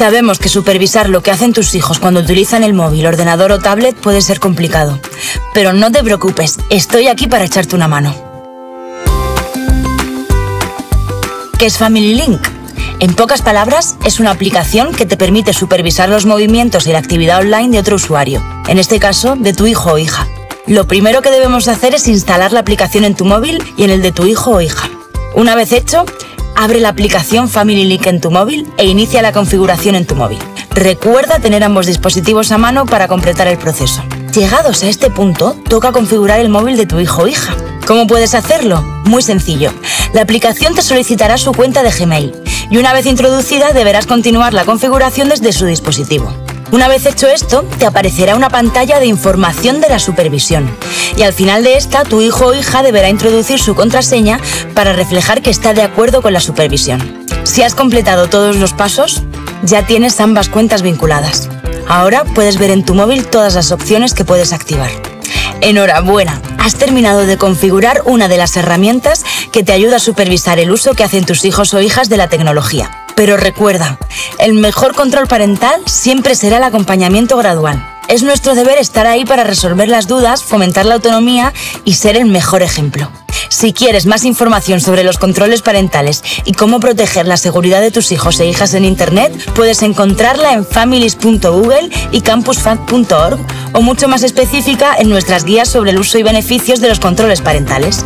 Sabemos que supervisar lo que hacen tus hijos cuando utilizan el móvil, ordenador o tablet puede ser complicado. Pero no te preocupes, estoy aquí para echarte una mano. ¿Qué es Family Link? En pocas palabras, es una aplicación que te permite supervisar los movimientos y la actividad online de otro usuario, en este caso de tu hijo o hija. Lo primero que debemos hacer es instalar la aplicación en tu móvil y en el de tu hijo o hija. Una vez hecho, abre la aplicación Family Link en tu móvil e inicia la configuración en tu móvil. Recuerda tener ambos dispositivos a mano para completar el proceso. Llegados a este punto, toca configurar el móvil de tu hijo o hija. ¿Cómo puedes hacerlo? Muy sencillo. La aplicación te solicitará su cuenta de Gmail y una vez introducida deberás continuar la configuración desde su dispositivo. Una vez hecho esto, te aparecerá una pantalla de información de la supervisión y al final de esta tu hijo o hija deberá introducir su contraseña para reflejar que está de acuerdo con la supervisión. Si has completado todos los pasos, ya tienes ambas cuentas vinculadas. Ahora puedes ver en tu móvil todas las opciones que puedes activar. Enhorabuena, has terminado de configurar una de las herramientas que te ayuda a supervisar el uso que hacen tus hijos o hijas de la tecnología. Pero recuerda, el mejor control parental siempre será el acompañamiento gradual. Es nuestro deber estar ahí para resolver las dudas, fomentar la autonomía y ser el mejor ejemplo. Si quieres más información sobre los controles parentales y cómo proteger la seguridad de tus hijos e hijas en Internet, puedes encontrarla en families.google y campusfact.org o mucho más específica en nuestras guías sobre el uso y beneficios de los controles parentales.